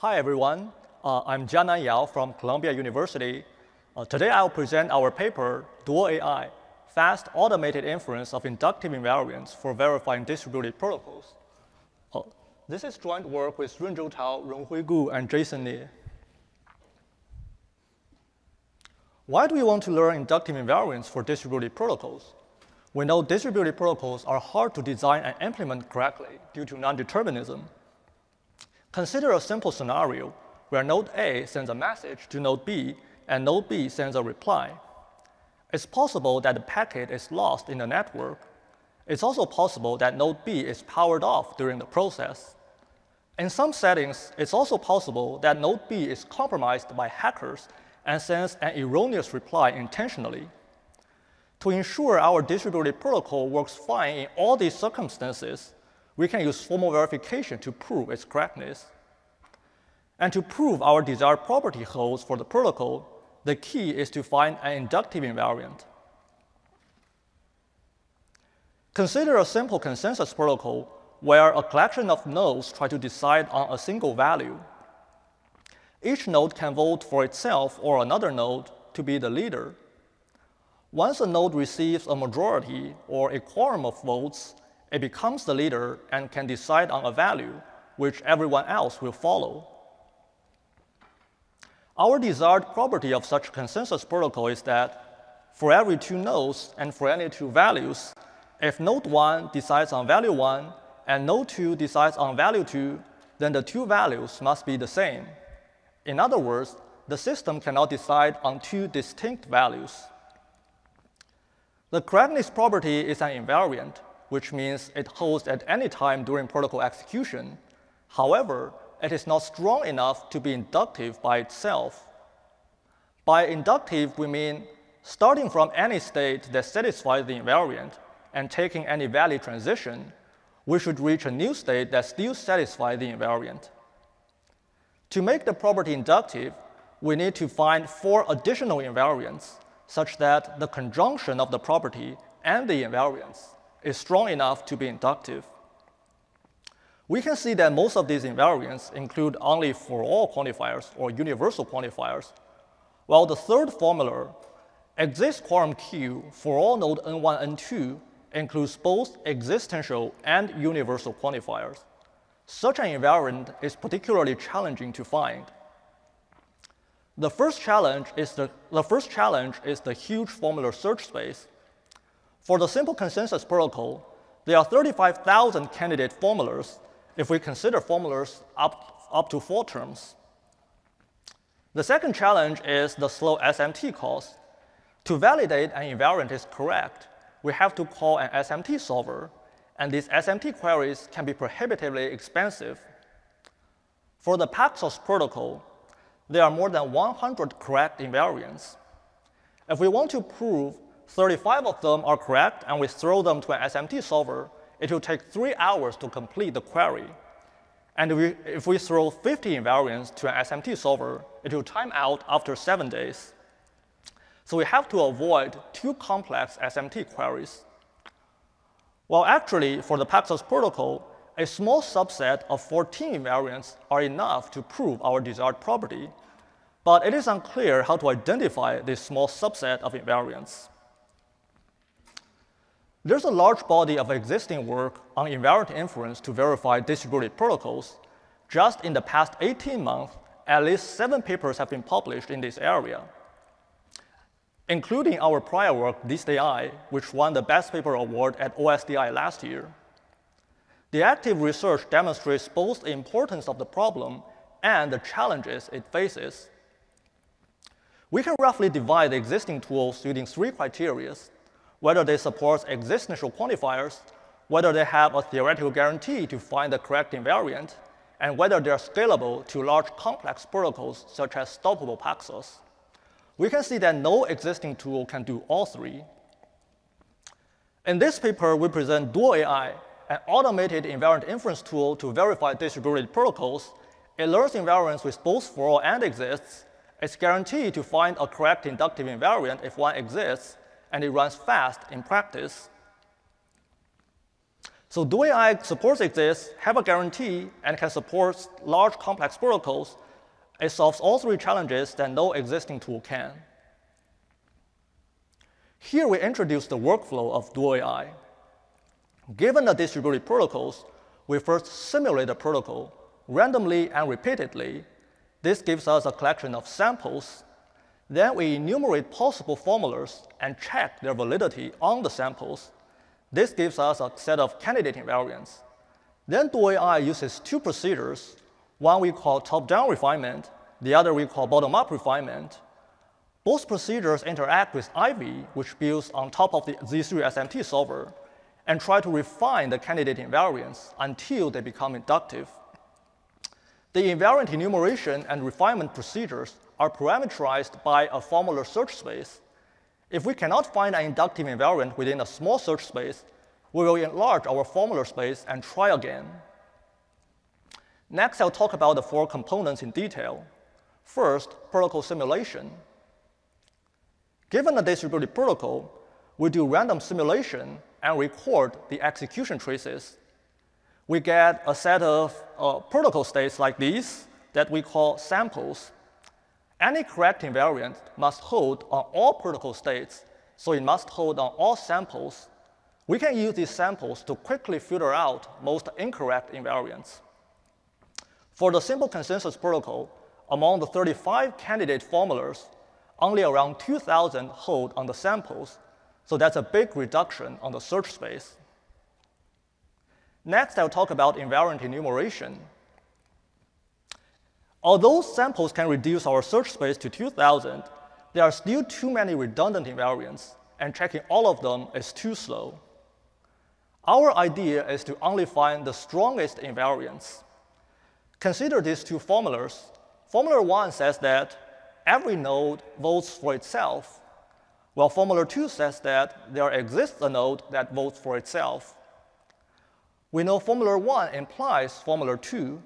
Hi, everyone. Uh, I'm Jianan Yao from Columbia University. Uh, today, I'll present our paper, DuoAI, Fast Automated Inference of Inductive Invariants for Verifying Distributed Protocols. Uh, this is joint work with Runzhou Tao, Ronghui Gu, and Jason Nieh. Why do we want to learn inductive invariants for distributed protocols? We know distributed protocols are hard to design and implement correctly due to non-determinism. Consider a simple scenario where node A sends a message to node B and node B sends a reply. It's possible that the packet is lost in the network. It's also possible that node B is powered off during the process. In some settings, it's also possible that node B is compromised by hackers and sends an erroneous reply intentionally. To ensure our distributed protocol works fine in all these circumstances, we can use formal verification to prove its correctness. And to prove our desired property holds for the protocol, the key is to find an inductive invariant. Consider a simple consensus protocol where a collection of nodes try to decide on a single value. Each node can vote for itself or another node to be the leader. Once a node receives a majority or a quorum of votes, it becomes the leader and can decide on a value which everyone else will follow. Our desired property of such consensus protocol is that for every two nodes and for any two values, if node 1 decides on value 1 and node 2 decides on value 2, then the two values must be the same. In other words, the system cannot decide on two distinct values. The correctness property is an invariant, which means it holds at any time during protocol execution. However, it is not strong enough to be inductive by itself. By inductive, we mean starting from any state that satisfies the invariant and taking any valid transition, we should reach a new state that still satisfies the invariant. To make the property inductive, we need to find four additional invariants such that the conjunction of the property and the invariants is strong enough to be inductive. We can see that most of these invariants include only for all quantifiers or universal quantifiers, while the third formula, exist quorum Q for all node N1, N2, includes both existential and universal quantifiers. Such an invariant is particularly challenging to find. The first challenge is the, the first challenge is the huge formula search space. For the simple consensus protocol, there are 35,000 candidate formulas if we consider formulas up, up to four terms. The second challenge is the slow SMT calls. To validate an invariant is correct, we have to call an SMT solver and these SMT queries can be prohibitively expensive. For the Paxos protocol, there are more than 100 correct invariants. If we want to prove 35 of them are correct and we throw them to an SMT solver, it will take three hours to complete the query. And we, if we throw 50 invariants to an SMT solver, it will time out after seven days. So we have to avoid too complex SMT queries. Well, actually, for the Paxos protocol, a small subset of 14 invariants are enough to prove our desired property, but it is unclear how to identify this small subset of invariants. There's a large body of existing work on invariant inference to verify distributed protocols. Just in the past 18 months, at least seven papers have been published in this area including our prior work, DistAI, which won the Best Paper Award at OSDI last year. The active research demonstrates both the importance of the problem and the challenges it faces. We can roughly divide the existing tools using three criteria, whether they support existential quantifiers, whether they have a theoretical guarantee to find the correct invariant, and whether they are scalable to large complex protocols such as stoppable Paxos we can see that no existing tool can do all three. In this paper, we present DuoAI, an automated invariant inference tool to verify distributed protocols. It learns invariants with both for and exists. It's guaranteed to find a correct inductive invariant if one exists, and it runs fast in practice. So DuoAI supports exist, have a guarantee, and can support large complex protocols, it solves all three challenges that no existing tool can. Here we introduce the workflow of Duo AI. Given the distributed protocols, we first simulate the protocol randomly and repeatedly. This gives us a collection of samples. Then we enumerate possible formulas and check their validity on the samples. This gives us a set of candidate invariants. Then Duo AI uses two procedures. One we call top-down refinement, the other we call bottom-up refinement. Both procedures interact with Ivy, which builds on top of the Z3 SMT solver, and try to refine the candidate invariants until they become inductive. The invariant enumeration and refinement procedures are parameterized by a formular search space. If we cannot find an inductive invariant within a small search space, we will enlarge our formular space and try again. Next, I'll talk about the four components in detail. First, protocol simulation. Given a distributed protocol, we do random simulation and record the execution traces. We get a set of uh, protocol states like these that we call samples. Any correct invariant must hold on all protocol states, so it must hold on all samples. We can use these samples to quickly filter out most incorrect invariants. For the simple consensus protocol, among the 35 candidate formulas, only around 2,000 hold on the samples, so that's a big reduction on the search space. Next, I'll talk about invariant enumeration. Although samples can reduce our search space to 2,000, there are still too many redundant invariants, and checking all of them is too slow. Our idea is to only find the strongest invariants. Consider these two formulas. Formula 1 says that every node votes for itself, while Formula 2 says that there exists a node that votes for itself. We know Formula 1 implies Formula 2,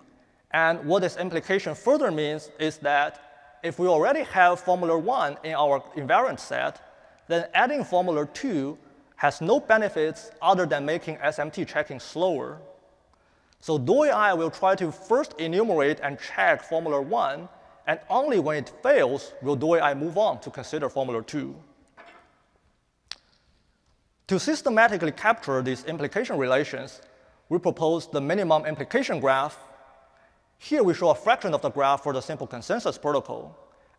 and what this implication further means is that if we already have Formula 1 in our invariant set, then adding Formula 2 has no benefits other than making SMT checking slower. So Duo AI will try to first enumerate and check Formula 1, and only when it fails will Duo AI move on to consider Formula 2. To systematically capture these implication relations, we propose the minimum implication graph here we show a fraction of the graph for the simple consensus protocol.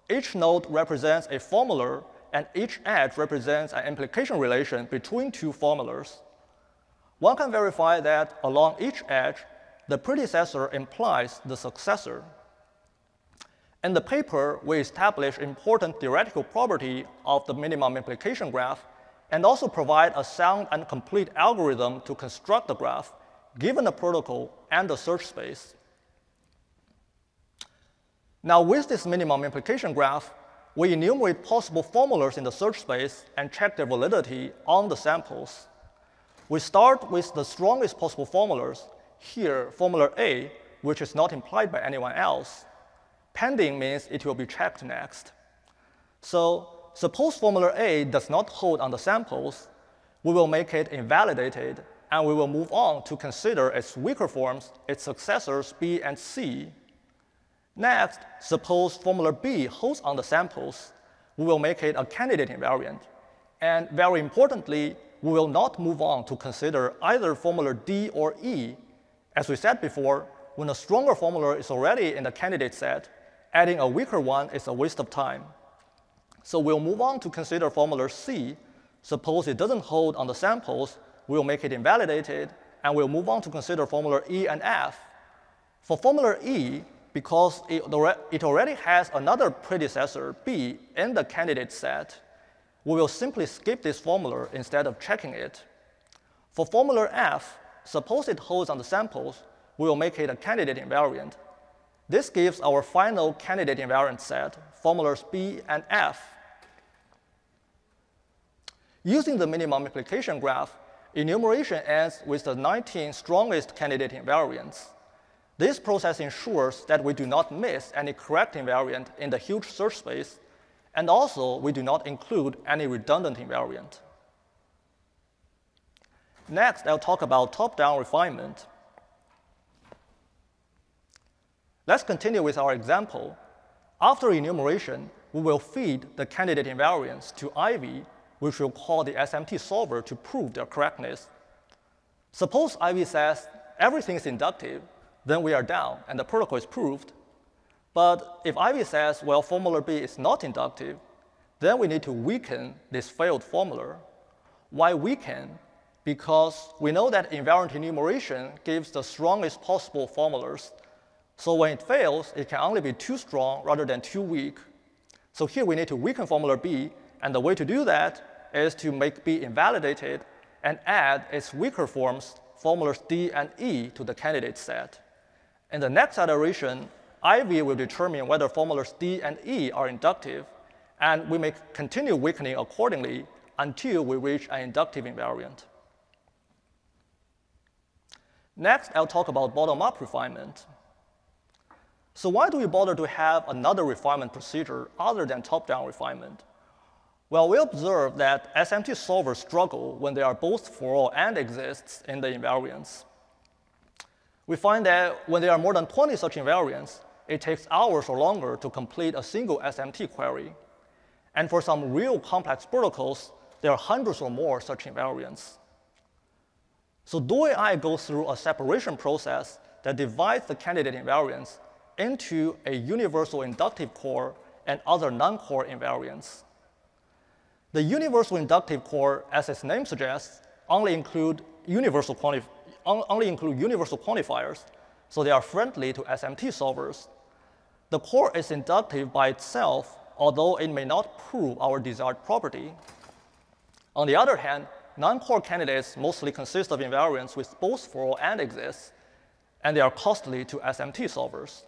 Each node represents a formula, and each edge represents an implication relation between two formulas. One can verify that along each edge, the predecessor implies the successor. In the paper, we establish important theoretical property of the minimum implication graph and also provide a sound and complete algorithm to construct the graph given the protocol and the search space. Now with this minimum implication graph, we enumerate possible formulas in the search space and check their validity on the samples. We start with the strongest possible formulas, here formula A, which is not implied by anyone else. Pending means it will be checked next. So suppose formula A does not hold on the samples, we will make it invalidated and we will move on to consider its weaker forms, its successors B and C, Next, suppose formula B holds on the samples. We will make it a candidate invariant. And very importantly, we will not move on to consider either formula D or E. As we said before, when a stronger formula is already in the candidate set, adding a weaker one is a waste of time. So we'll move on to consider formula C. Suppose it doesn't hold on the samples, we'll make it invalidated, and we'll move on to consider formula E and F. For formula E, because it, already has another predecessor, B, in the candidate set, we will simply skip this formula instead of checking it. For formula F, suppose it holds on the samples, we will make it a candidate invariant. This gives our final candidate invariant set, formulas B and F. Using the minimum implication graph, enumeration ends with the 19 strongest candidate invariants. This process ensures that we do not miss any correct invariant in the huge search space, and also we do not include any redundant invariant. Next, I'll talk about top-down refinement. Let's continue with our example. After enumeration, we will feed the candidate invariants to Ivy, which we'll call the SMT solver to prove their correctness. Suppose Ivy says everything is inductive, then we are down and the protocol is proved. But if Ivy says, well, formula B is not inductive, then we need to weaken this failed formula. Why weaken? Because we know that invariant enumeration gives the strongest possible formulas. So when it fails, it can only be too strong rather than too weak. So here we need to weaken formula B, and the way to do that is to make B invalidated and add its weaker forms, formulas D and E, to the candidate set. In the next iteration, Ivy will determine whether formulas D and E are inductive, and we may continue weakening accordingly until we reach an inductive invariant. Next, I'll talk about bottom-up refinement. So why do we bother to have another refinement procedure other than top-down refinement? Well, we observe that SMT solvers struggle when there are both for all and exists in the invariants. We find that when there are more than 20 such invariants, it takes hours or longer to complete a single SMT query. And for some real complex protocols, there are hundreds or more such invariants. So DuoAI goes through a separation process that divides the candidate invariants into a universal inductive core and other non-core invariants. The universal inductive core, as its name suggests, only include universal, only include universal quantifiers, so they are friendly to SMT solvers. The core is inductive by itself, although it may not prove our desired property. On the other hand, non-core candidates mostly consist of invariants with both for and exists, and they are costly to SMT solvers.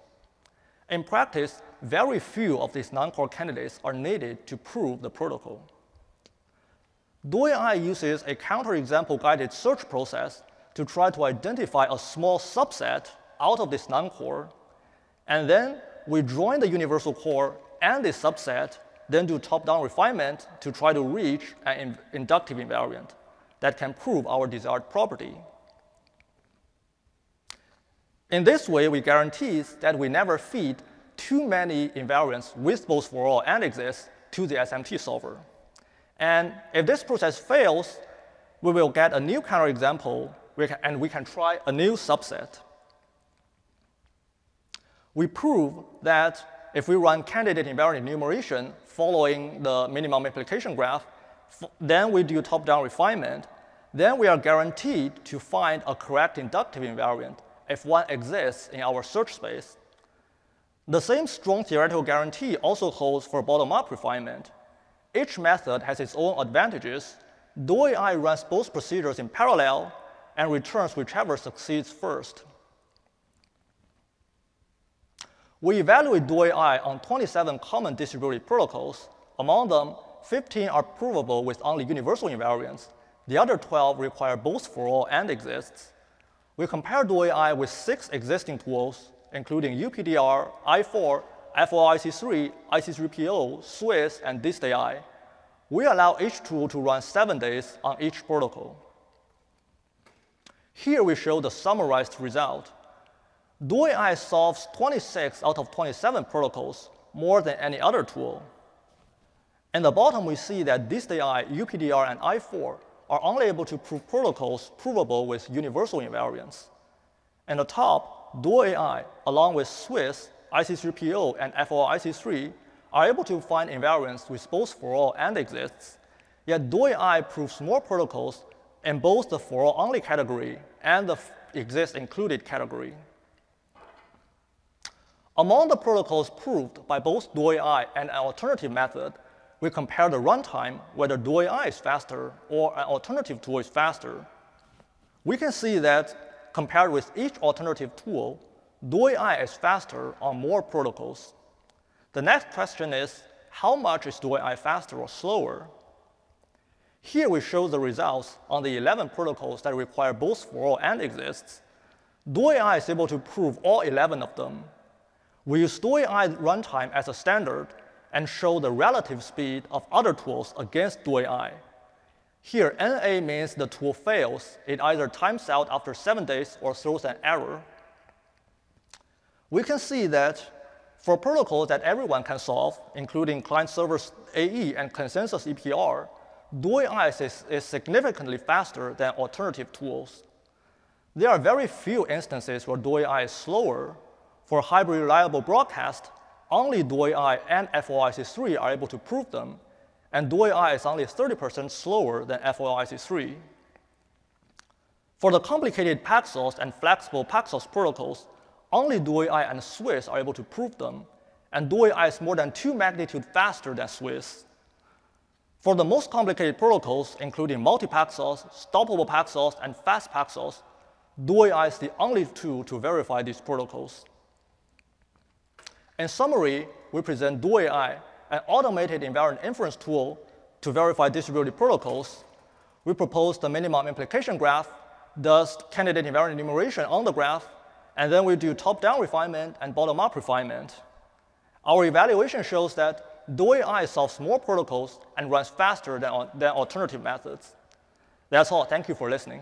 In practice, very few of these non-core candidates are needed to prove the protocol. DuoAI uses a counterexample guided search process to try to identify a small subset out of this non-core, and then we join the universal core and the subset then do top-down refinement to try to reach an inductive invariant that can prove our desired property. In this way, we guarantee that we never feed too many invariants with both for all and exists to the SMT solver. And if this process fails, we will get a new counterexample and we can try a new subset. We prove that if we run candidate invariant enumeration following the minimum implication graph, then we do top-down refinement, then we are guaranteed to find a correct inductive invariant if one exists in our search space. The same strong theoretical guarantee also holds for bottom-up refinement. Each method has its own advantages. DuoAI runs both procedures in parallel and returns whichever succeeds first. We evaluate DuoAI on 27 common distributed protocols. Among them, 15 are provable with only universal invariants. The other 12 require both for all and exists. We compare DuoAI with six existing tools, including UPDR, I4, FOIC3, IC3PO, Swiss, and DistAI. We allow each tool to run seven days on each protocol. Here we show the summarized result. DuoAI solves 26 out of 27 protocols, more than any other tool. In the bottom, we see that DistAI, UPDR, and I4 are only able to prove protocols provable with universal invariants. In the top, DuoAI, along with Swiss, IC3PO, and FOIC3, are able to find invariants with both for all and exists. Yet DuoAI proves more protocols in both the for-only category and the exist included category. Among the protocols proved by both DuoAI and an alternative method, we compare the runtime, whether DuoAI is faster or an alternative tool is faster. We can see that compared with each alternative tool, DuoAI is faster on more protocols. The next question is, how much is DuoAI faster or slower? Here we show the results on the 11 protocols that require both for and exists. DuoAI is able to prove all 11 of them we use DuoAI runtime as a standard and show the relative speed of other tools against DuoAI. Here, NA means the tool fails. It either times out after seven days or throws an error. We can see that for protocols that everyone can solve, including client-server AE and consensus EPR, DuoAI is, is significantly faster than alternative tools. There are very few instances where DuoAI is slower. For highly reliable broadcast, only DuoAI and FOIC3 are able to prove them, and DuoAI is only 30% slower than FOIC3. For the complicated Paxos and flexible Paxos protocols, only DuoAI and Swiss are able to prove them, and DuoAI is more than two magnitude faster than Swiss. For the most complicated protocols, including multi-Paxos, stoppable Paxos, and fast Paxos, DuoAI is the only tool to verify these protocols. In summary, we present DuoAI, an automated invariant inference tool to verify distributed protocols. We propose the minimum implication graph, thus candidate invariant enumeration on the graph, and then we do top-down refinement and bottom-up refinement. Our evaluation shows that DuoAI solves more protocols and runs faster than, than alternative methods. That's all. Thank you for listening.